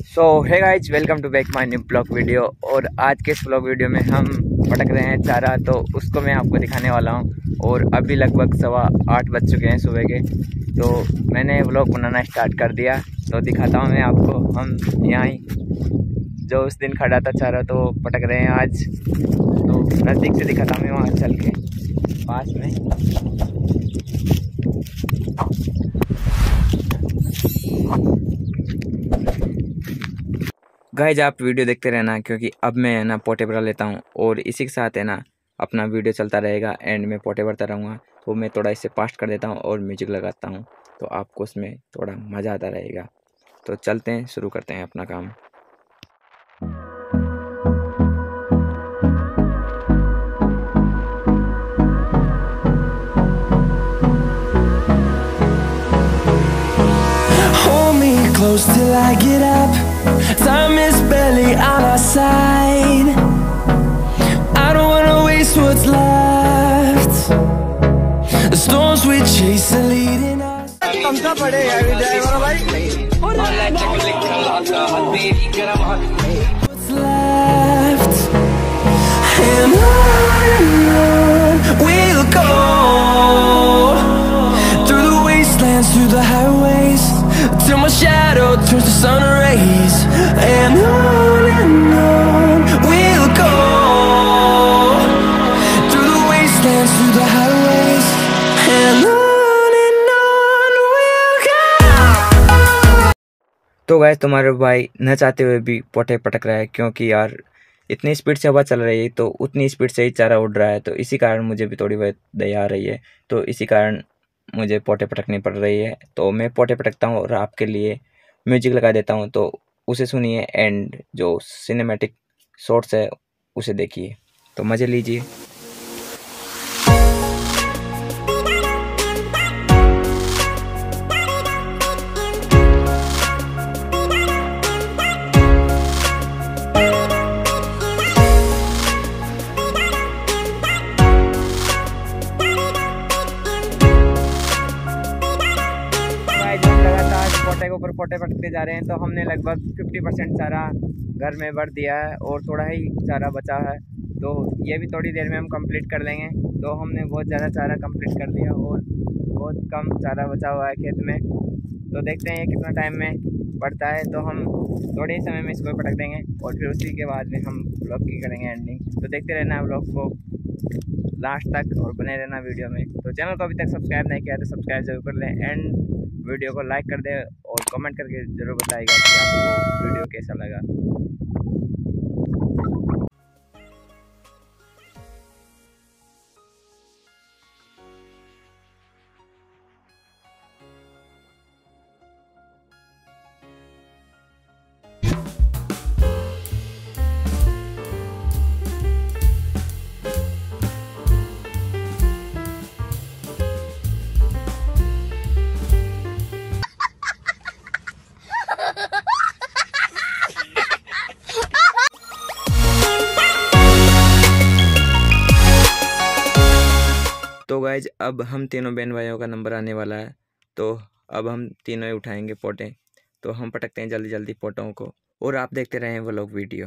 So hi guys welcome to back my new blog video और आज के इस ब्लॉग वीडियो में हम पटक रहे हैं चारा तो उसको मैं आपको दिखाने वाला हूँ। और अभी लगभग सवा आठ बज चुके हैं सुबह के। तो मैंने ब्लॉग बनाना स्टार्ट कर दिया। तो दिखाता हूँ मैं आपको। हम यहाँ ही जो उस दिन खड़ा था चारा तो पटक रहे हैं आज। तो नज़दीक से दिखाता हूँ मैं वहाँ चल के, पास में। गाइज़, आप वीडियो देखते रहना, क्योंकि अब मैं, है ना, पोटे लेता हूँ, और इसी के साथ, है ना, अपना वीडियो चलता रहेगा, एंड में पोटे भरता रहूँगा तो मैं थोड़ा इसे पास्ट कर देता हूँ, और म्यूज़िक लगाता हूँ तो आपको उसमें थोड़ा मज़ा आता रहेगा तो चलते हैं, शुरू करते हैं अपना काम till I get up. We chase are leading us. What's left? And on and on we'll go through the wastelands, through the highways, till my shadow तो गए तुम्हारे भाई न चाहते हुए भी पोटे पटक रहा है, क्योंकि यार, इतनी स्पीड से हवा चल रही है तो उतनी स्पीड से ही चारा उड़ रहा है तो इसी कारण मुझे भी थोड़ी बहुत दया आ रही है तो इसी कारण मुझे पोटे पटकनी पड़ रही है तो मैं पोटे पटकता हूँ और आपके लिए म्यूज़िक लगा देता हूँ तो उसे सुनिए एंड जो सिनेमेटिक शॉर्ट्स है, उसे देखिए तो मज़े लीजिए। पोटे के ऊपर पोटे पटकते जा रहे हैं तो हमने लगभग 50 परसेंट चारा घर में भर दिया है और थोड़ा ही चारा बचा है। तो ये भी थोड़ी देर में हम कंप्लीट कर लेंगे। तो हमने बहुत ज़्यादा चारा कंप्लीट कर लिया और बहुत कम चारा बचा हुआ है खेत में। तो देखते हैं कितना टाइम में बढ़ता है। तो हम थोड़े ही समय में इसको पटक देंगे और फिर उसी के बाद में हम ब्लॉग की करेंगे एंडिंग तो देखते रहना ब्लॉग को लास्ट तक और बने रहना वीडियो में। तो चैनल को अभी तक सब्सक्राइब नहीं किया तो सब्सक्राइब ज़रूर कर लें। एंड वीडियो को लाइक कर दे और कमेंट करके ज़रूर बताएगा कि आपको वीडियो कैसा लगा। तो अब हम तीनों बहन भाइयों का नंबर आने वाला है। तो अब हम तीनों ही उठाएँगे पोटे। तो हम पटकते हैं जल्दी जल्दी पोटों को। और आप देखते रहें वो लोग वीडियो।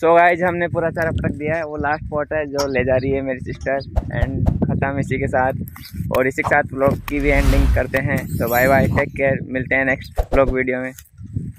सो गाइज़ हमने पूरा चारा पटक दिया है। वो लास्ट पोट है जो ले जा रही है मेरी सिस्टर एंड ख़त्म इसी के साथ। और इसी के साथ ब्लॉग की भी एंडिंग करते हैं। तो बाय बाय टेक केयर मिलते हैं नेक्स्ट ब्लॉग वीडियो में।